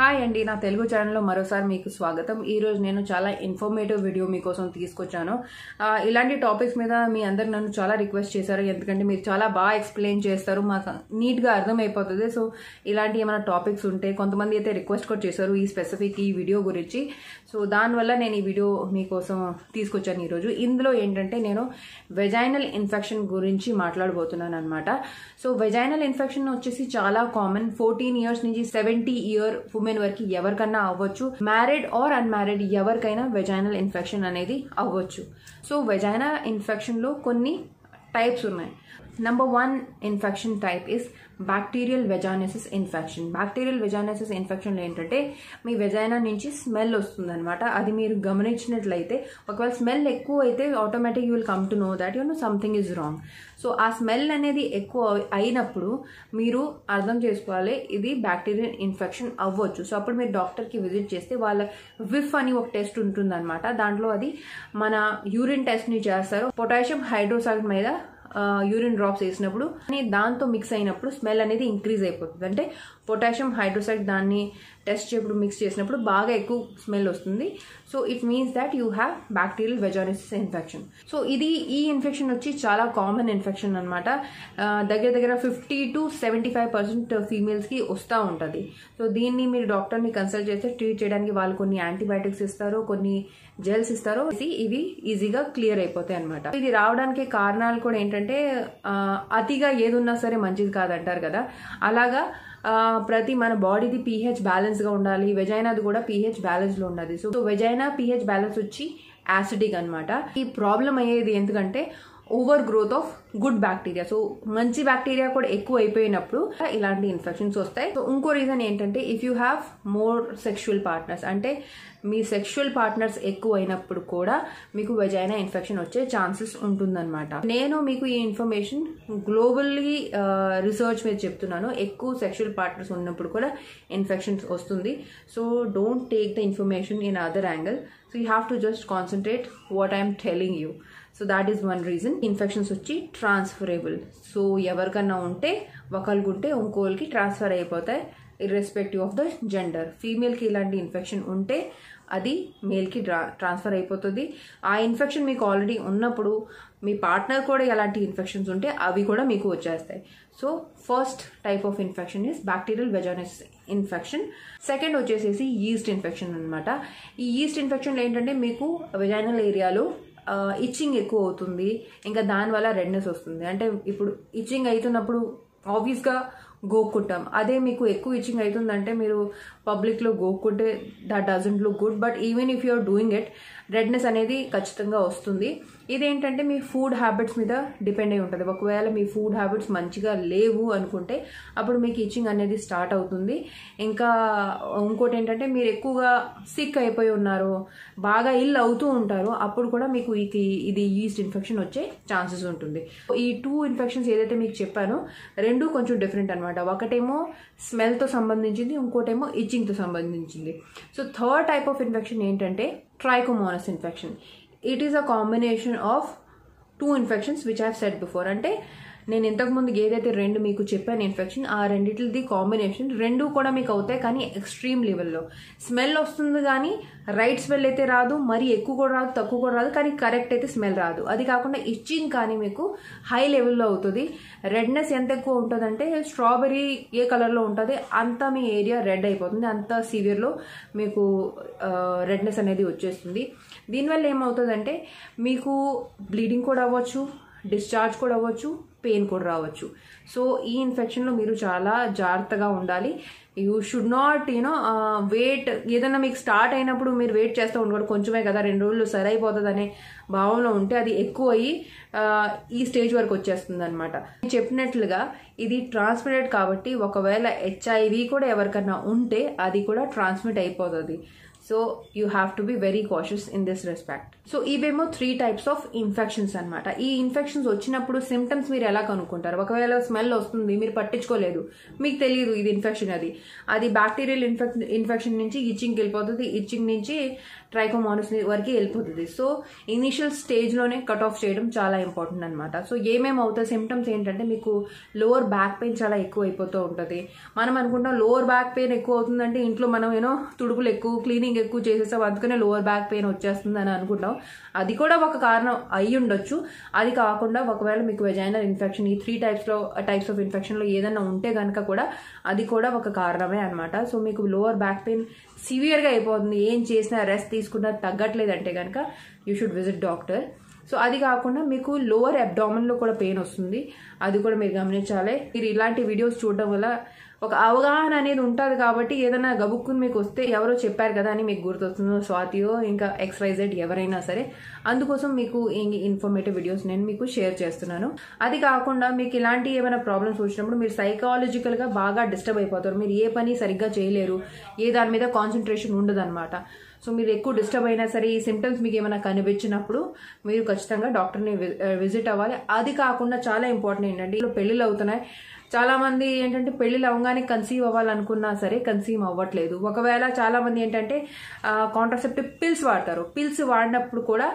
Hi అండి నా తెలుగు ఛానల్లో మరోసారి మీకు స్వాగతం. ఈరోజు నేను చాలా ఇన్ఫర్మేటివ్ వీడియో మీకోసం తీసుకొచ్చాను. ఇలాంటి టాపిక్స్ మీద మీ అందరు నన్ను చాలా రిక్వెస్ట్ చేశారు. ఎందుకంటే మీరు చాలా బాగా ఎక్స్ప్లెయిన్ చేస్తారు. మాకు నీట్గా అర్థమైపోతుంది. సో ఇలాంటి ఏమైనా టాపిక్స్ ఉంటే కొంతమంది అయితే రిక్వెస్ట్ కూడా చేశారు ఈ స్పెసిఫిక్ ఈ వీడియో గురించి. సో దానివల్ల నేను ఈ వీడియో మీకోసం తీసుకొచ్చాను ఈరోజు ఇందులో ఏంటంటే నేను వెజైనల్ ఇన్ఫెక్షన్ గురించి మాట్లాడబోతున్నాను అనమాట సో వెజైనల్ ఇన్ఫెక్షన్ వచ్చేసి చాలా కామన్ ఫోర్టీన్ ఇయర్స్ నుంచి సెవెంటీ ఇయర్ ఉమెన్ వరకు ఎవరికన్నా అవ్వచ్చు మ్యారీడ్ ఆర్ అన్మ్యారీడ్ ఎవరికైనా వెజైనల్ ఇన్ఫెక్షన్ అనేది అవ్వచ్చు సో వెజైనా ఇన్ఫెక్షన్లో కొన్ని టైప్స్ ఉన్నాయి number one infection type is bacterial vaginosis infection bacterial vaginosis ఇన్ఫెక్షన్లో ఏంటంటే మీ వెజైనా నుంచి స్మెల్ వస్తుందన్నమాట. అది మీరు గమనించినట్లయితే ఒకవేళ స్మెల్ ఎక్కువ అయితే automatic you will come to know that you know something is wrong so ఆ స్మెల్ అనేది ఎక్కువ అయినప్పుడు మీరు అర్థం చేసుకోవాలి ఇది బ్యాక్టీరియల్ ఇన్ఫెక్షన్ అవ్వచ్చు. సో అప్పుడు మీరు డాక్టర్కి విజిట్ చేస్తే వాళ్ళ విఫ్ అని ఒక టెస్ట్ ఉంటుందన్నమాట. దాంట్లో అది మన యూరిన్ టెస్ట్ని చేస్తారు. పొటాషియం హైడ్రోసైడ్ మీద యూరిన్ డ్రాప్స్ వేసినప్పుడు కానీ దాంతో మిక్స్ అయినప్పుడు స్మెల్ అనేది ఇంక్రీజ్ అయిపోతుంది. అంటే పొటాషియం హైడ్రోసైడ్ దాన్ని టెస్ట్ చేయప్పుడు మిక్స్ చేసినప్పుడు బాగా ఎక్కువ స్మెల్ వస్తుంది. So it means that you have bacterial vaginosis infection so ఇది ఈ ఇన్ఫెక్షన్ వచ్చి చాలా కామన్ ఇన్ఫెక్షన్ అనమాట దగ్గర దగ్గర fifty to seventy five percent ఫీమేల్స్కి వస్తూ ఉంటుంది. సో దీన్ని మీరు డాక్టర్ని కన్సల్ట్ చేస్తే ట్రీట్ చేయడానికి వాళ్ళు కొన్ని యాంటీబయాటిక్స్ ఇస్తారు కొన్ని జెల్స్ ఇస్తారు ఇవి ఈజీగా క్లియర్ అయిపోతాయి అనమాట ఇది రావడానికి కారణాలు కూడా ఏంటంటే అతిగా ఏదున్నా సరే మంచిది కాదంటారు కదా. అలాగా ప్రతి మన బాడీది పీహెచ్ బ్యాలెన్స్గా ఉండాలి వెజైనాది కూడా పీహెచ్ బ్యాలెన్స్లో ఉండాలి. సో వెజైనా పీహెచ్ బ్యాలెన్స్ వచ్చి యాసిడిక్ అనమాట ఈ ప్రాబ్లం అయ్యేది ఎందుకంటే over growth of good bacteria so మంచి బ్యాక్టీరియా కూడా ఎక్కువ అయిపోయినప్పుడు ఇలాంటి ఇన్ఫెక్షన్స్ వస్తాయి. సో ఇంకో రీజన్ ఏంటంటే if you have more sexual partners అంటే మీ సెక్షువల్ పార్ట్నర్స్ ఎక్కువ అయినప్పుడు కూడా మీకు వెజైనా ఇన్ఫెక్షన్ వచ్చే ఛాన్సెస్ ఉంటుందన్నమాట. నేను మీకు ఈ ఇన్ఫర్మేషన్ గ్లోబల్లీ రీసెర్చ్ మీద చెప్తున్నాను. ఎక్కువ సెక్షువల్ పార్ట్నర్స్ ఉన్నప్పుడు కూడా ఇన్ఫెక్షన్స్ వస్తుంది. So don't take the information in other angle so you have to just concentrate what I'm telling you so that is one reason infections వచ్చి ట్రాన్స్ఫరబుల్ సో ఎవరికన్నా ఉంటే ఒకరికి ఉంటే ఇంకోరికి ట్రాన్స్ఫర్ అయిపోతాయి ఇర్రెస్పెక్టివ్ ఆఫ్ ద జెండర్ ఫీమేల్కి ఇలాంటి infection ఉంటే అది మేల్కి ట్రాన్స్ఫర్ అయిపోతుంది. ఆ ఇన్ఫెక్షన్ మీకు ఆల్రెడీ ఉన్నప్పుడు మీ పార్ట్నర్ కూడా ఎలాంటి ఇన్ఫెక్షన్స్ ఉంటే అవి కూడా మీకు వచ్చేస్తాయి. So first type of infection is bacterial vaginosis infection second వచ్చేసేసి ఈస్ట్ ఇన్ఫెక్షన్ అనమాట ఈ ఈస్ట్ ఇన్ఫెక్షన్లో ఏంటంటే మీకు వెజైనల్ ఏరియాలో ఇచ్చింగ్ ఎక్కువ అవుతుంది. ఇంకా దానివల్ల రెడ్నెస్ వస్తుంది. అంటే ఇప్పుడు ఇచ్చింగ్ అవుతున్నప్పుడు ఆబ్వియస్గా గోక్కుంటాం. అదే మీకు ఎక్కువ ఇచ్చింగ్ అవుతుందంటే మీరు పబ్లిక్లో గోక్కుంటే that doesn't look good but even if you're doing it redness అనేది ఖచ్చితంగా వస్తుంది. ఇదేంటంటే మీ ఫుడ్ హ్యాబిట్స్ మీద డిపెండ్ అయి ఉంటుంది. ఒకవేళ మీ ఫుడ్ హ్యాబిట్స్ మంచిగా లేవు అనుకుంటే అప్పుడు మీకు ఇచ్చింగ్ అనేది స్టార్ట్ అవుతుంది. ఇంకా ఇంకోటి ఏంటంటే మీరు ఎక్కువగా సిక్ అయిపోయి ఉన్నారు బాగా ఇల్ అవుతూ ఉంటారు అప్పుడు కూడా మీకు ఇది ఇది ఈస్ట్ ఇన్ఫెక్షన్ వచ్చే ఛాన్సెస్ ఉంటుంది. ఈ టూ ఇన్ఫెక్షన్స్ ఏదైతే మీకు చెప్పానో రెండు కొంచెం డిఫరెంట్ అనమాట ఒకటేమో స్మెల్తో సంబంధించింది ఇంకోటేమో ఇచ్చింగ్తో సంబంధించింది. So third type of infection ఏంటంటే trichomonas infection it is a combination of two infections which I have said before. Ante నేను ఇంతకుముందు ఏదైతే రెండు మీకు చెప్పాను ఇన్ఫెక్షన్ ఆ రెండిటిది కాంబినేషన్ రెండు కూడా మీకు అవుతాయి కానీ ఎక్స్ట్రీమ్ లెవెల్లో స్మెల్ వస్తుంది కానీ రైట్ స్మెల్ అయితే రాదు మరి ఎక్కువ కూడా రాదు తక్కువ కూడా రాదు కానీ కరెక్ట్ అయితే స్మెల్ రాదు. అది కాకుండా ఇచ్చింగ్ కానీ మీకు హై లెవెల్లో అవుతుంది. రెడ్నెస్ ఎంత ఎక్కువ ఉంటుందంటే స్ట్రాబెరీ ఏ కలర్లో ఉంటుంది అంత మీ ఏరియా రెడ్ అయిపోతుంది అంత సివియర్లో మీకు రెడ్నెస్ అనేది వచ్చేస్తుంది. దీనివల్ల ఏమవుతుందంటే మీకు బ్లీడింగ్ కూడా అవ్వచ్చు డిశ్చార్జ్ కూడా అవ్వచ్చు పెయిన్ కూడా రావచ్చు. సో ఈ ఇన్ఫెక్షన్లో మీరు చాలా జాగ్రత్తగా ఉండాలి. You should not you know wait. ఏదైనా మీకు స్టార్ట్ అయినప్పుడు మీరు వెయిట్ చేస్తూ ఉండకూడదు కొంచెమే కదా రెండు రోజులు సరైపోతుంది అనే భావంలో ఉంటే అది ఎక్కువ అయ్యి ఈ స్టేజ్ వరకు వచ్చేస్తుంది అనమాట చెప్పినట్లుగా ఇది ట్రాన్స్మిటెడ్ కాబట్టి ఒకవేళ హెచ్ఐవి కూడా ఎవరికన్నా ఉంటే అది కూడా ట్రాన్స్మిట్ అయిపోతుంది. So you have to be very cautious in this respect. So ఇవేమో త్రీ టైప్స్ ఆఫ్ ఇన్ఫెక్షన్స్ అనమాట ఈ ఇన్ఫెక్షన్స్ వచ్చినప్పుడు సిమ్టమ్స్ మీరు ఎలా కనుక్కుంటారు? ఒకవేళ స్మెల్ వస్తుంది మీరు పట్టించుకోలేదు మీకు తెలియదు ఇది ఇన్ఫెక్షన్ అది. అది బ్యాక్టీరియల్ ఇన్ఫెక్ ఇన్ఫెక్షన్ నుంచి ఇచ్చింగ్కి వెళ్ళిపోతుంది ఇచ్చింగ్ నుంచి ట్రైకోమానస్ వరకు వెళ్ళిపోతుంది. సో ఇనిషియల్ స్టేజ్లోనే కట్ ఆఫ్ చేయడం చాలా ఇంపార్టెంట్ అనమాట సో ఏమేమి అవుతాయి సిమ్టమ్స్ ఏంటంటే మీకు లోవర్ బ్యాక్ పెయిన్ చాలా ఎక్కువ అయిపోతూ ఉంటుంది. మనం అనుకుంటాం లోవర్ బ్యాక్ పెయిన్ ఎక్కువ అవుతుందంటే ఇంట్లో మనం ఏమో తుడుపులు ఎక్కువ క్లీనింగ్ ఎక్కువ చేసేస్తాం అందుకనే లోవర్ బ్యాక్ పెయిన్ వచ్చేస్తుంది అని అనుకుంటాం అది కూడా ఒక కారణం అయి ఉండొచ్చు. అది కాకుండా ఒకవేళ మీకు వెజైనల్ ఇన్ఫెక్షన్ ఈ త్రీ టైప్స్లో టైప్స్ ఆఫ్ ఇన్ఫెక్షన్లో ఏదైనా ఉంటే కనుక కూడా అది కూడా ఒక కారణమే అనమాట సో మీకు లోవర్ బ్యాక్ పెయిన్ సివియర్గా అయిపోతుంది. ఏం చేసినా రెస్ట్ తీసుకున్నా తగ్గట్లేదంటే కనుక you should visit doctor so అది కాకుండా మీకు లోవర్ అబ్డామన్లో కూడా పెయిన్ వస్తుంది. అది కూడా మీరు గమనించాలి. మీరు ఇలాంటి వీడియోస్ చూడడం వల్ల ఒక అవగాహన అనేది ఉంటుంది కాబట్టి ఏదైనా గబుక్కుని మీకు వస్తే ఎవరో చెప్పారు కదా అని మీకు గుర్తొస్తుందో స్వాతియో ఇంకా ఎక్స్వైజెడ్ ఎవరైనా సరే అందుకోసం మీకు ఈ ఇన్ఫర్మేటివ్ వీడియోస్ నేను మీకు షేర్ చేస్తున్నాను. అది కాకుండా మీకు ఇలాంటి ఏమైనా ప్రాబ్లమ్స్ వచ్చినప్పుడు మీరు సైకాలజికల్గా బాగా డిస్టర్బ్ అయిపోతారు. మీరు ఏ పని సరిగ్గా చేయలేరు. ఏ దాని మీద కాన్సన్ట్రేషన్ ఉండదు సో మీరు ఎక్కువ డిస్టర్బ్ అయినా సరే ఈ సిమ్టమ్స్ మీకు ఏమైనా కనిపించినప్పుడు మీరు ఖచ్చితంగా డాక్టర్ని విజిట్ అవ్వాలి. అది కాకుండా చాలా ఇంపార్టెంట్ ఏంటంటే ఇలా పెళ్ళిళ్ళు అవుతున్నాయి. చాలా మంది ఏంటంటే పెళ్ళి అవగానే కన్సీవ్ అవ్వాలనుకున్నా సరే కన్సీవ్ అవ్వట్లేదు. ఒకవేళ చాలా మంది ఏంటంటే కాంట్రాసెప్టివ్ పిల్స్ వాడతారు. పిల్స్ వాడినప్పుడు కూడా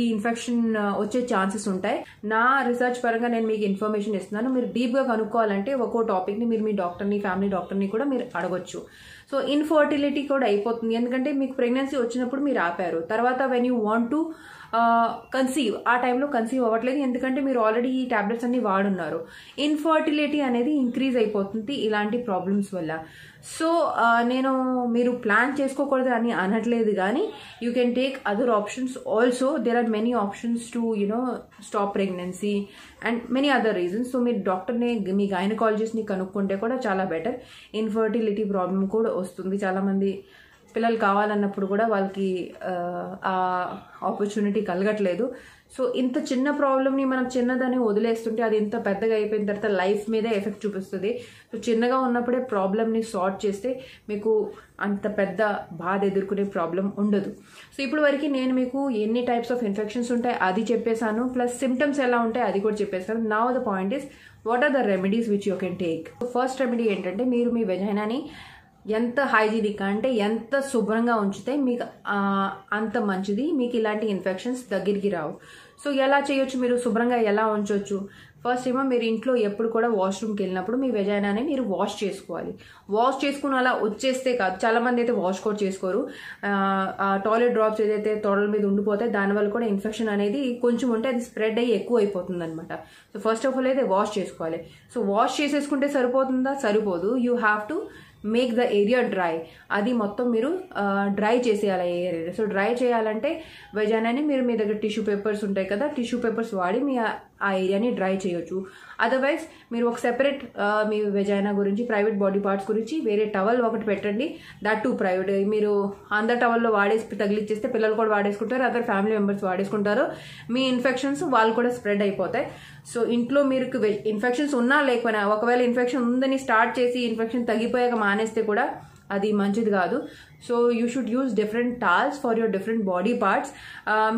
ఈ ఇన్ఫెక్షన్ వచ్చే ఛాన్సెస్ ఉంటాయి. నా రీసెర్చ్ పరంగా నేను మీకు ఇన్ఫర్మేషన్ ఇస్తున్నాను. మీరు డీప్గా కనుక్కోవాలంటే ఒక్కో టాపిక్ని మీరు మీ డాక్టర్ని ఫ్యామిలీ డాక్టర్ని కూడా మీరు అడగొచ్చు. సో ఇన్ఫర్టిలిటీ కూడా అయిపోతుంది. ఎందుకంటే మీకు ప్రెగ్నెన్సీ వచ్చినప్పుడు మీరు ఆపారు. తర్వాత when you want to conceive ఆ టైంలో కన్సీవ్ అవ్వట్లేదు. ఎందుకంటే మీరు ఆల్రెడీ ఈ ట్యాబ్లెట్స్ అన్ని వాడున్నారు. ఇన్ఫర్టిలిటీ అనేది ఇంక్రీజ్ అయిపోతుంది ఇలాంటి ప్రాబ్లమ్స్ వల్ల. సో నేను మీరు ప్లాన్ చేసుకోకూడదు అని అనట్లేదు కానీ you can take other options also there are many options to you know stop pregnancy and many other reasons so మీరు డాక్టర్ని మీ గైనకాలజిస్ట్ని కనుక్కుంటే కూడా చాలా బెటర్ ఇన్ఫర్టిలిటీ ప్రాబ్లం కూడా వస్తుంది. చాలామంది పిల్లలు కావాలన్నప్పుడు కూడా వాళ్ళకి ఆ ఆపర్చునిటీ కలగట్లేదు. సో ఇంత చిన్న ప్రాబ్లమ్ని మనం చిన్నదని వదిలేస్తుంటే అది ఇంత పెద్దగా అయిపోయిన తర్వాత లైఫ్ మీదే ఎఫెక్ట్ చూపిస్తుంది. సో చిన్నగా ఉన్నప్పుడే ప్రాబ్లమ్ని సార్ట్ చేస్తే మీకు అంత పెద్ద బాధ ఎదుర్కొనే ప్రాబ్లం ఉండదు. సో ఇప్పుడు వరకు నేను మీకు ఎన్ని టైప్స్ ఆఫ్ ఇన్ఫెక్షన్స్ ఉంటాయి అది చెప్పేశాను. ప్లస్ సిమ్టమ్స్ ఎలా ఉంటాయి అది కూడా చెప్పేశాను. నా the point is what are the remedies which you can take first remedy ఏంటంటే మీరు మీ వెజైనాని ఎంత హైజీనిక్ అంటే ఎంత శుభ్రంగా ఉంచితే మీకు అంత మంచిది. మీకు ఇలాంటి ఇన్ఫెక్షన్స్ దగ్గరికి రావు. సో ఎలా చేయొచ్చు మీరు? శుభ్రంగా ఎలా ఉంచవచ్చు ఫస్ట్ ఏమో మీరు ఇంట్లో ఎప్పుడు కూడా వాష్రూమ్కి వెళ్ళినప్పుడు మీ వెజైనాని మీరు వాష్ చేసుకోవాలి. వాష్ చేసుకుని అలా వచ్చేస్తే కాదు. చాలా మంది అయితే వాష్ కూడా చేసుకోరు. టాయిలెట్ డ్రాప్స్ ఏదైతే తొడల మీద ఉండిపోతే దానివల్ల కూడా ఇన్ఫెక్షన్ అనేది కొంచెం ఉంటే అది స్ప్రెడ్ అయ్యి ఎక్కువ అయిపోతుంది అనమాట సో ఫస్ట్ ఆఫ్ ఆల్ అయితే వాష్ చేసుకోవాలి. సో వాష్ చేసేసుకుంటే సరిపోతుందా? సరిపోదు. You have to make the area dry అది మొత్తం మీరు డ్రై చేసేయాలి ఏ ఏరియా సో డ్రై చేయాలంటే వెజానాని మీరు మీ దగ్గర టిష్యూ పేపర్స్ ఉంటాయి కదా టిష్యూ పేపర్స్ వాడి మీ ఆ ఏరియాని డ్రై చేయొచ్చు. అదర్వైజ్ మీరు ఒక సెపరేట్ మీ వెజైనా గురించి ప్రైవేట్ బాడీ పార్ట్స్ గురించి వేరే టవల్ ఒకటి పెట్టండి. దట్ టు ప్రైవేట్ మీరు అందరు టవల్లో వాడేసి తగిలిచ్చేస్తే పిల్లలు కూడా వాడేసుకుంటారు అదర్ ఫ్యామిలీ మెంబర్స్ వాడేసుకుంటారు. మీ ఇన్ఫెక్షన్స్ వాళ్ళు కూడా స్ప్రెడ్ అయిపోతాయి. సో ఇంట్లో మీరు ఇన్ఫెక్షన్స్ ఉన్నా లేకపోయినా ఒకవేళ ఇన్ఫెక్షన్ ఉందని స్టార్ట్ చేసి ఇన్ఫెక్షన్ తగ్గిపోయాక మానేస్తే కూడా అది మంచిది కాదు. So you should use different towels for your different body parts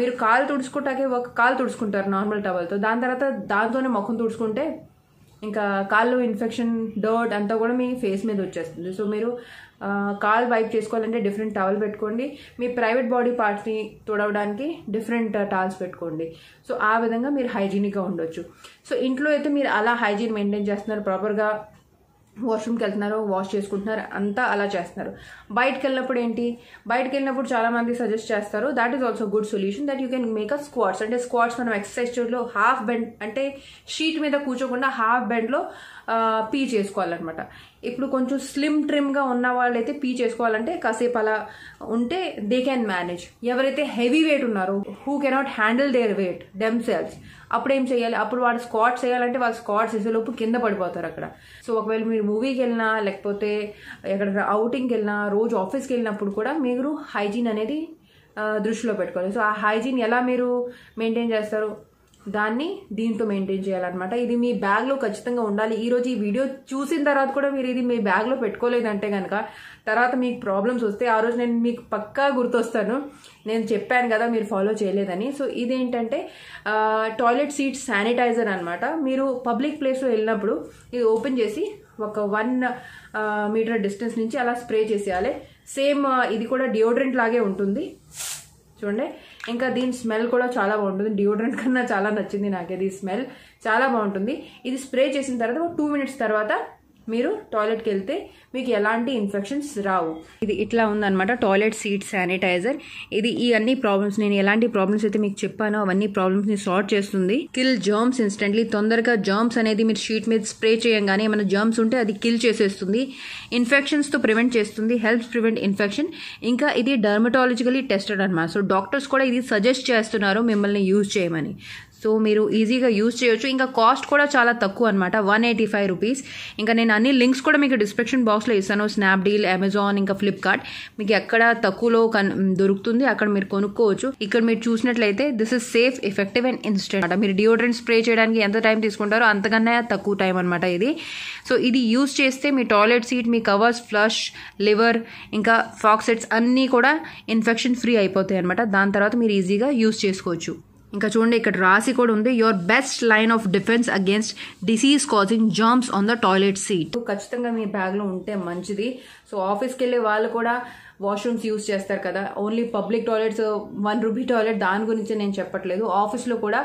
మీరు కాలు తుడుచుకుంటాకే ఒక కాలు తుడుచుకుంటారు నార్మల్ టవల్తో దాని తర్వాత దాంతోనే ముఖం తుడుచుకుంటే ఇంకా కాళ్ళు ఇన్ఫెక్షన్ డర్ట్ అంతా కూడా మీ ఫేస్ మీద వచ్చేస్తుంది. సో మీరు uh, కాల్ వైప్ చేసుకోవాలంటే డిఫరెంట్ టవల్ పెట్టుకోండి. మీ ప్రైవేట్ బాడీ పార్ట్స్ని తుడవడానికి డిఫరెంట్ టాల్స్ uh, పెట్టుకోండి. సో ఆ విధంగా మీరు హైజీనిక్గా ఉండొచ్చు. సో ఇంట్లో అయితే మీరు అలా హైజీన్ మెయింటైన్ చేస్తున్నారు. ప్రాపర్గా వాష్రూమ్కి వెళ్తున్నారు వాష్ చేసుకుంటున్నారు అంతా అలా చేస్తున్నారు. బయటకు వెళ్ళినప్పుడు ఏంటి? బయటకు వెళ్ళినప్పుడు చాలా మంది సజెస్ట్ చేస్తారు that is also good solution that you can make a squats అంటే స్క్వాట్స్ మనం ఎక్సర్సైజ్ చేయడంలో హాఫ్ బెండ్ అంటే షీట్ మీద కూర్చోకుండా హాఫ్ బెండ్లో పీ చేసుకోవాలన్నమాట. ఇప్పుడు కొంచెం స్లిమ్ ట్రిమ్గా ఉన్న వాళ్ళైతే పీ చేసుకోవాలంటే కాసేపు అలా ఉంటే దే క్యాన్ మేనేజ్ ఎవరైతే హెవీ వెయిట్ ఉన్నారో who cannot handle their weight themselves అప్పుడు ఏం చేయాలి? అప్పుడు వాడు స్కాట్స్ చేయాలంటే వాళ్ళు స్కాట్స్ వేసేలోపు కింద పడిపోతారు అక్కడ. సో ఒకవేళ మీరు మూవీకి వెళ్ళినా లేకపోతే ఎక్కడ అవుటింగ్కి వెళ్ళినా రోజు ఆఫీస్కి వెళ్ళినప్పుడు కూడా మీరు హైజీన్ అనేది దృష్టిలో పెట్టుకోవాలి. సో ఆ హైజీన్ ఎలా మీరు మెయింటైన్ చేస్తారు? దాన్ని దీంతో మెయింటైన్ చేయాలన్నమాట. ఇది మీ బ్యాగ్లో ఖచ్చితంగా ఉండాలి. ఈరోజు ఈ వీడియో చూసిన తర్వాత కూడా మీరు ఇది మీ బ్యాగ్లో పెట్టుకోలేదంటే కనుక తర్వాత మీకు ప్రాబ్లమ్స్ వస్తే ఆ రోజు నేను మీకు పక్కా గుర్తొస్తాను. నేను చెప్పాను కదా మీరు ఫాలో చేయలేదని. సో ఇదేంటంటే టాయిలెట్ సీట్ శానిటైజర్ అనమాట మీరు పబ్లిక్ ప్లేస్లో వెళ్ళినప్పుడు ఇది ఓపెన్ చేసి ఒక వన్ మీటర్ డిస్టెన్స్ నుంచి అలా స్ప్రే చేసేయాలి. సేమ్ ఇది కూడా డియోడ్రెంట్ లాగే ఉంటుంది. చూడండి. ఇంకా దీని స్మెల్ కూడా చాలా బాగుంటుంది. డియోడ్రెంట్ కన్నా చాలా నచ్చింది నాకు ఇది స్మెల్. చాలా బాగుంటుంది. ఇది స్ప్రే చేసిన తర్వాత ఒక టూ మినిట్స్ తర్వాత మీరు టాయిలెట్కి వెళ్తే మీకు ఎలాంటి ఇన్ఫెక్షన్స్ రావు. ఇది ఇట్లా ఉందన్నమాట టాయిలెట్ సీట్ శానిటైజర్ ఇది ఈ అన్ని ప్రాబ్లమ్స్ నేను ఎలాంటి ప్రాబ్లమ్స్ అయితే మీకు చెప్పానో అవన్నీ ప్రాబ్లమ్స్ని సాల్వ్ చేస్తుంది. కిల్ జర్మ్స్ ఇన్స్టెంట్లీ తొందరగా జర్మ్స్ అనేది మీరు షీట్ మీద స్ప్రే చేయంగానే ఏమైనా జర్మ్స్ ఉంటే అది కిల్ చేసేస్తుంది. ఇన్ఫెక్షన్స్తో ప్రివెంట్ చేస్తుంది. హెల్ప్స్ ప్రివెంట్ ఇన్ఫెక్షన్ ఇంకా ఇది డర్మటాలజికలీ టెస్టెడ్ అనమాట సో డాక్టర్స్ కూడా ఇది సజెస్ట్ చేస్తున్నారు మిమ్మల్ని యూజ్ చేయమని. సో మీరు ఈజీగా యూజ్ చేయొచ్చు. ఇంకా కాస్ట్ కూడా చాలా తక్కువ అనమాట వన్ ఎయిటీ ఫైవ్ రూపీస్ ఇంకా నేను అన్ని లింక్స్ కూడా మీకు డిస్క్రిప్షన్ బాక్స్లో ఇస్తాను. స్నాప్డీల్ అమెజాన్ ఇంకా ఫ్లిప్కార్ట్ మీకు ఎక్కడ తక్కువలో కన్ దొరుకుతుంది అక్కడ మీరు కొనుక్కోవచ్చు. ఇక్కడ మీరు చూసినట్లయితే this is safe effective and instant మీరు డియోడ్రెంట్ స్ప్రే చేయడానికి ఎంత టైం తీసుకుంటారో అంతకన్నా తక్కువ టైం అనమాట ఇది. సో ఇది యూజ్ చేస్తే మీ టాయిలెట్ సీట్ మీ కవర్స్ ఫ్లష్ లివర్ ఇంకా ఫాక్సెట్స్ అన్నీ కూడా ఇన్ఫెక్షన్ ఫ్రీ అయిపోతాయి అనమాట దాని తర్వాత మీరు ఈజీగా యూజ్ చేసుకోవచ్చు. ఇంకా చూడండి ఇక్కడ రాసి కూడా ఉంది your best line of defence against disease causing germs on the toilet seat ఖచ్చితంగా మీ బ్యాగ్లో ఉంటే మంచిది. సో ఆఫీస్కి వెళ్ళే వాళ్ళు కూడా వాష్రూమ్స్ యూస్ చేస్తారు కదా. Only public toilets one rupee toilet దాని గురించి నేను చెప్పట్లేదు. ఆఫీస్లో కూడా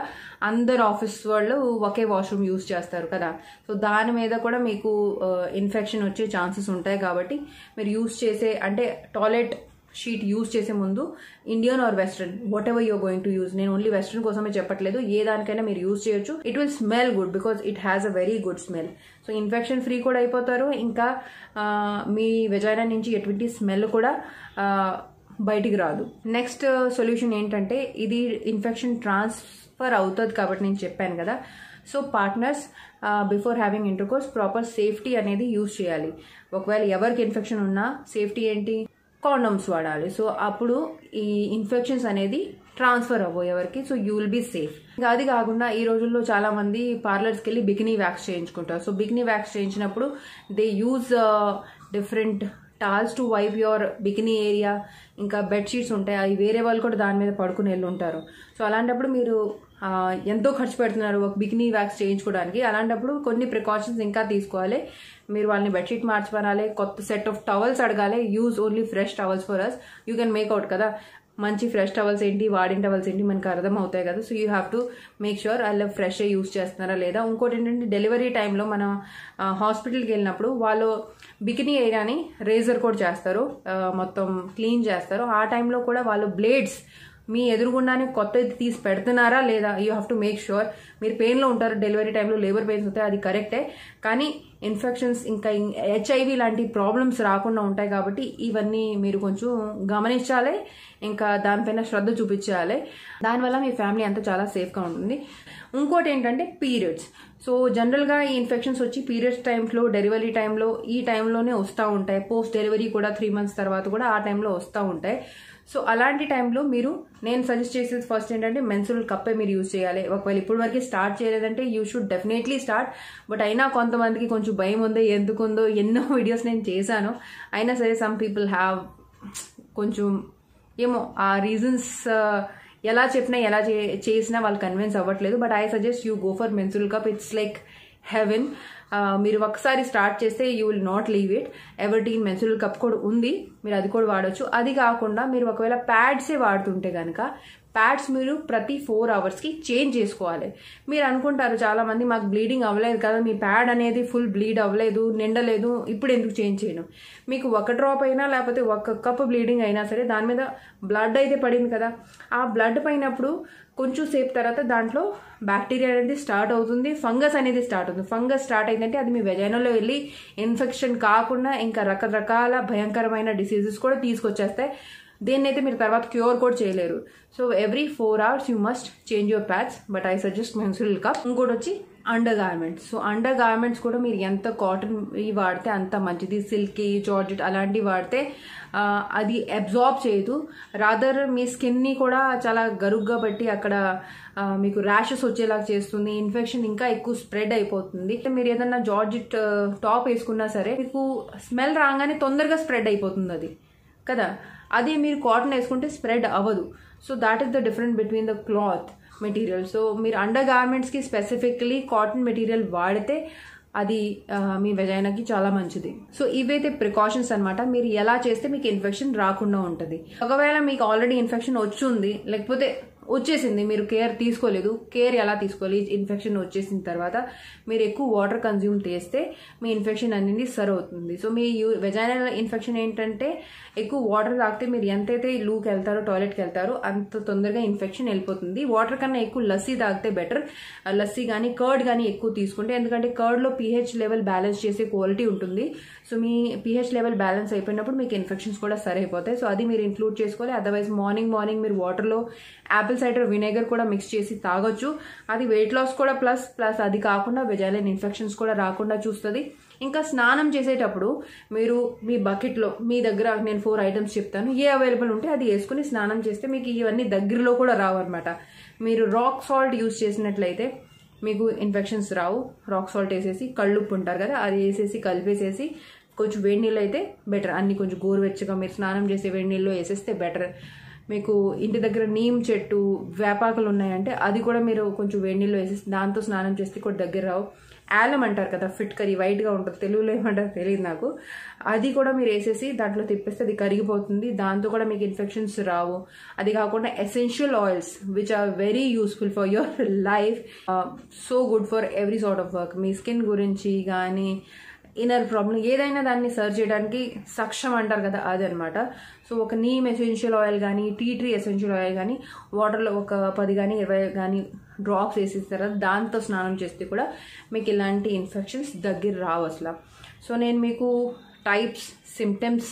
అందరు ఆఫీస్ వాళ్ళు ఒకే వాష్రూమ్ యూస్ చేస్తారు కదా. సో దాని మీద కూడా మీకు uh, ఇన్ఫెక్షన్ వచ్చే ఛాన్సెస్ ఉంటాయి కాబట్టి మీరు యూస్ చేసే అంటే టాయిలెట్ షీట్ యూజ్ చేసే ముందు Indian or western whatever you're going to use నేను ఓన్లీ వెస్ట్రన్ కోసమే చెప్పట్లేదు. ఏ దానికైనా మీరు యూజ్ చేయొచ్చు. It will smell good because it has a very good smell so infection free కూడా అయిపోతారు. ఇంకా మీ వెజైనా నుంచి ఎటువంటి స్మెల్ కూడా బయటికి రాదు. నెక్స్ట్ సొల్యూషన్ uh, ఏంటంటే ఇది ఇన్ఫెక్షన్ ట్రాన్స్ఫర్ అవుతుంది కాబట్టి నేను చెప్పాను కదా. So partners before having intercourse proper safety అనేది యూజ్ చేయాలి. ఒకవేళ ఎవరికి ఇన్ఫెక్షన్ ఉన్నా సేఫ్టీ ఏంటి? కాండమ్స్ వాడాలి. సో అప్పుడు ఈ ఇన్ఫెక్షన్స్ అనేది ట్రాన్స్ఫర్ అవ్వవు ఎవరికి so you will be safe ఇంకా అది కాకుండా ఈ రోజుల్లో చాలా మంది పార్లర్స్కి వెళ్ళి బికినీ వ్యాక్స్ చేయించుకుంటారు. So bikini wax చేయించినప్పుడు they use different towels to wipe your bikini area ఇంకా బెడ్షీట్స్ ఉంటాయి. అవి వేరే వాళ్ళు కూడా దాని మీద పడుకుని వెళ్ళి ఉంటారు సో అలాంటప్పుడు మీరు ఎంతో ఖర్చు పెడుతున్నారు ఒక బికినీ వ్యాక్స్ చేయించుకోవడానికి. అలాంటప్పుడు కొన్ని ప్రికాషన్స్ ఇంకా తీసుకోవాలి. మీరు వాళ్ళని బెడ్షీట్ మార్చుకోవాలి కొత్త సెట్ ఆఫ్ టవల్స్ అడగాలి. Use only fresh towels for us you can make out కదా. మంచి ఫ్రెష్ టవల్స్ ఏంటి వాడిన టవల్స్ ఏంటి మనకు అర్థం అవుతాయి కదా. So you have to make sure వాళ్ళు ఫ్రెష్ యూస్ చేస్తున్నారా లేదా? ఇంకోటి ఏంటంటే డెలివరీ టైంలో మనం హాస్పిటల్కి వెళ్ళినప్పుడు వాళ్ళు బికినీ ఏరియాని రేజర్ కూడా చేస్తారు. మొత్తం క్లీన్ చేస్తారు. ఆ టైంలో కూడా వాళ్ళు బ్లేడ్స్ మీ ఎదురుగుండానే కొత్తది తీసి పెడుతున్నారా లేదా? You have to make sure మీరు పెయిన్లో ఉంటారు డెలివరీ టైంలో లేబర్ పెయిన్స్ ఉంటాయి అది కరెక్టే కానీ ఇన్ఫెక్షన్స్ ఇంకా హెచ్ఐవి లాంటి ప్రాబ్లమ్స్ రాకుండా ఉంటాయి కాబట్టి ఇవన్నీ మీరు కొంచెం గమనించాలి. ఇంకా దానిపైన శ్రద్ధ చూపించాలి. దానివల్ల మీ ఫ్యామిలీ అంతా చాలా సేఫ్గా ఉంటుంది. ఇంకోటి ఏంటంటే పీరియడ్స్ సో జనరల్గా ఈ ఇన్ఫెక్షన్స్ వచ్చి పీరియడ్స్ టైంలో డెలివరీ టైంలో ఈ టైంలోనే వస్తూ ఉంటాయి. పోస్ట్ డెలివరీ కూడా త్రీ మంత్స్ తర్వాత కూడా ఆ టైంలో వస్తూ ఉంటాయి. సో అలాంటి టైంలో మీరు నేను సజెస్ట్ చేసేది ఫస్ట్ ఏంటంటే మెన్సురల్ కప్పే మీరు యూజ్ చేయాలి. ఒకవేళ ఇప్పుడు వరకు స్టార్ట్ చేయలేదంటే you should definitely start but అయినా కొంతమందికి కొంచెం భయం ఉందో ఎందుకుందో ఎన్నో వీడియోస్ నేను చేశాను. అయినా సరే సమ్ పీపుల్ హ్యావ్ కొంచెం ఏమో ఆ రీజన్స్ ఎలా చెప్పినా ఎలా చేసినా వాళ్ళు కన్విన్స్ అవ్వట్లేదు. But I suggest you go for menstrual cup it's like heaven మీరు ఒకసారి స్టార్ట్ చేస్తే you will not leave it Everteen menstrual cup కూడా ఉంది. మీరు అది కూడా వాడచ్చు. అది కాకుండా మీరు ఒకవేళ ప్యాడ్సే వాడుతుంటే కనుక ప్యాడ్స్ మీరు ప్రతి ఫోర్ అవర్స్కి చేంజ్ చేసుకోవాలి. మీరు అనుకుంటారు చాలామంది మాకు బ్లీడింగ్ అవ్వలేదు కదా మీ ప్యాడ్ అనేది ఫుల్ బ్లీడ్ అవ్వలేదు నిండలేదు ఇప్పుడు ఎందుకు చేంజ్ చేయను? మీకు ఒక డ్రాప్ అయినా లేకపోతే ఒక కప్ బ్లీడింగ్ అయినా సరే దాని మీద బ్లడ్ అయితే పడింది కదా. ఆ బ్లడ్ పైనప్పుడు కొంచెం సేపు తర్వాత దాంట్లో బ్యాక్టీరియా అనేది స్టార్ట్ అవుతుంది ఫంగస్ అనేది స్టార్ట్ అవుతుంది. ఫంగస్ స్టార్ట్ అయిందంటే అది మీ వెజైనలో వెళ్ళి ఇన్ఫెక్షన్ కాకుండా ఇంకా రకరకాల భయంకరమైన డిసీజెస్ కూడా తీసుకొచ్చేస్తాయి. దీన్ని అయితే మీరు తర్వాత క్యూర్ కూడా చేయలేరు. So every four hours you must change your pads but I suggest menstrual cup ఇంకోటి వచ్చి undergarments so undergarments కూడా మీరు ఎంత కాటన్ వాడితే అంత మంచిది. సిల్కీ జార్జెట్ అలాంటివి వాడితే అది అబ్జార్బ్ చేయదు. రాదర్ మీ స్కిన్ని కూడా చాలా గరుగ్గా బట్టి అక్కడ మీకు ర్యాషెస్ వచ్చేలాగా చేస్తుంది. ఇన్ఫెక్షన్ ఇంకా ఎక్కువ స్ప్రెడ్ అయిపోతుంది. మీరు ఏదన్నా జార్జిట్ టాప్ వేసుకున్నా సరే మీకు స్మెల్ రాగానే తొందరగా స్ప్రెడ్ అయిపోతుంది అది. కదా? అదే మీరు కాటన్ వేసుకుంటే స్ప్రెడ్ అవ్వదు. So that is the different between the cloth material so మీరు అండర్ గార్మెంట్స్కి స్పెసిఫిక్లీ కాటన్ మెటీరియల్ వాడితే అది మీ వెజైనాకి చాలా మంచిది. సో ఇవైతే ప్రికాషన్స్ అనమాట మీరు ఎలా చేస్తే మీకు ఇన్ఫెక్షన్ రాకుండా ఉంటుంది. ఒకవేళ మీకు ఆల్రెడీ ఇన్ఫెక్షన్ వచ్చి ఉంది లేకపోతే వచ్చేసింది. మీరు కేర్ తీసుకోలేదు. కేర్ ఎలా తీసుకోవాలి? ఇన్ఫెక్షన్ వచ్చేసిన తర్వాత మీరు ఎక్కువ వాటర్ కన్జ్యూమ్ చేస్తే మీ ఇన్ఫెక్షన్ అనేది సరి అవుతుంది. సో మీ వెజైనల్ ఇన్ఫెక్షన్ ఏంటంటే ఎక్కువ వాటర్ తాగితే మీరు ఎంతైతే లూకి వెళ్తారో టాయిలెట్కి వెళ్తారో అంత తొందరగా ఇన్ఫెక్షన్ వెళ్ళిపోతుంది. వాటర్ కన్నా ఎక్కువ లస్సీ తాగితే బెటర్ లస్సీ కానీ కర్డ్ కానీ ఎక్కువ తీసుకుంటే ఎందుకంటే కర్డ్లో పీహెచ్ లెవెల్ బ్యాలెన్స్ చేసే క్వాలిటీ ఉంటుంది. సో మీ పీహెచ్ లెవెల్ బ్యాలెన్స్ అయిపోయినప్పుడు మీకు ఇన్ఫెక్షన్స్ కూడా సరి అయిపోతాయి. సో అది మీరు ఇంక్లూడ్ చేసుకోవాలి. అదర్వైజ్ మార్నింగ్ మార్నింగ్ మీరు వాటర్లో యాపిల్ సైడర్ వినేగర్ కూడా మిక్స్ చేసి తాగొచ్చు. అది వెయిట్ లాస్ కూడా ప్లస్ ప్లస్ అది కాకుండా వెజైలైన్ ఇన్ఫెక్షన్స్ కూడా రాకుండా చూస్తుంది. ఇంకా స్నానం చేసేటప్పుడు మీరు మీ బకెట్లో మీ దగ్గర నేను ఫోర్ ఐటమ్స్ చెప్తాను. ఏ అవైలబుల్ ఉంటే అది వేసుకుని స్నానం చేస్తే మీకు ఇవన్నీ దగ్గరలో కూడా రావు అనమాట మీరు రాక్ సాల్ట్ యూజ్ చేసినట్లయితే మీకు ఇన్ఫెక్షన్స్ రావు. రాక్ సాల్ట్ వేసేసి కళ్ళుప్పు ఉంటారు కదా అది వేసేసి కలిపేసేసి కొంచెం వేడి నీళ్ళు అయితే బెటర్ అన్ని కొంచెం గోరువెచ్చగా మీరు స్నానం చేసే వేడి నీళ్ళు వేసేస్తే బెటర్ మీకు ఇంటి దగ్గర నీమ్ చెట్టు వేపాకులు ఉన్నాయంటే అది కూడా మీరు కొంచెం వేడి నీళ్ళు వేసేసి దాంతో స్నానం చేస్తే కూడా దగ్గర రావు. యాలం అంటారు కదా ఫిట్ కర్రీ వైట్గా ఉంటుంది. తెలుగులో ఏమంటారు తెలియదు నాకు. అది కూడా మీరు వేసేసి దాంట్లో తిప్పేస్తే అది కరిగిపోతుంది. దాంతో కూడా మీకు ఇన్ఫెక్షన్స్ రావు. అది కాకుండా essential oils which are very useful for your life so good for every sort of work me skin గురించి కానీ ఇన్నర్ ప్రాబ్లం ఏదైనా దాన్ని సర్చ్ చేయడానికి సక్షం అంటారు కదా అది అనమాట సో ఒక నీమ్ ఎసెన్షియల్ ఆయిల్ కానీ టీ ట్రీ ఎసెన్షియల్ ఆయిల్ కానీ వాటర్లో ఒక పది కానీ ఇరవై కానీ డ్రాప్స్ వేసేస్తారు దాంతో స్నానం చేస్తే కూడా మీకు ఇలాంటి ఇన్ఫెక్షన్స్ దగ్గర రావు అసలు. సో నేను మీకు టైప్స్ సిమ్టమ్స్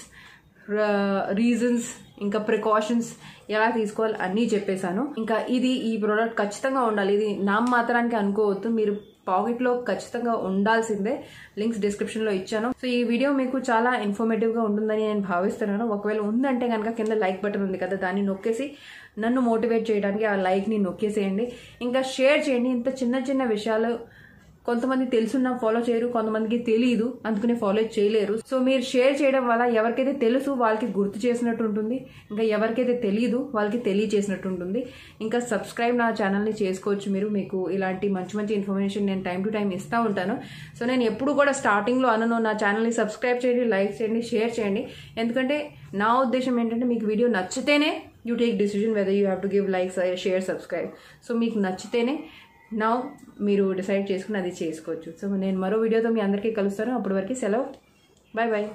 రీజన్స్ ఇంకా ప్రికాషన్స్ ఎలా తీసుకోవాలి అన్నీ చెప్పేశాను. ఇంకా ఇది ఈ ప్రోడక్ట్ ఖచ్చితంగా ఉండాలి. ఇది నా మాత్రానికి అనుకోవద్దు. మీరు పాకెట్లో ఖచ్చితంగా ఉండాల్సిందే. లింక్స్ డిస్క్రిప్షన్లో ఇచ్చాను. సో ఈ వీడియో మీకు చాలా ఇన్ఫర్మేటివ్గా ఉంటుందని నేను భావిస్తున్నాను. ఒకవేళ ఉందంటే కనుక కింద లైక్ బటన్ ఉంది కదా దాన్ని నొక్కేసి నన్ను మోటివేట్ చేయడానికి ఆ లైక్ని నొక్కేసేయండి. ఇంకా షేర్ చేయండి. ఇంత చిన్న చిన్న విషయాలు కొంతమంది తెలుసున్నా ఫాలో చేయరు కొంతమందికి తెలియదు అందుకనే ఫాలో చేయలేరు. సో మీరు షేర్ చేయడం వల్ల ఎవరికైతే తెలుసు వాళ్ళకి గుర్తు చేసినట్టు ఉంటుంది. ఇంకా ఎవరికైతే తెలియదు వాళ్ళకి తెలియజేసినట్టు ఉంటుంది. ఇంకా సబ్స్క్రైబ్ నా ఛానల్ని చేసుకోవచ్చు మీరు. మీకు ఇలాంటి మంచి మంచి ఇన్ఫర్మేషన్ నేను టైం టు టైం ఇస్తూ ఉంటాను. సో నేను ఎప్పుడు కూడా స్టార్టింగ్లో అనను నా ఛానల్ని సబ్స్క్రైబ్ చేయండి లైక్ చేయండి షేర్ చేయండి. ఎందుకంటే నా ఉద్దేశం ఏంటంటే మీకు వీడియో నచ్చితేనే you take decision whether you have to give like share subscribe so మీకు నచ్చితేనే నా మీరు డిసైడ్ చేసుకుని అది చేసుకోవచ్చు. సో నేను మరో వీడియోతో మీ అందరికీ కలుస్తాను. అప్పటి వరకు సెలవు. Bye bye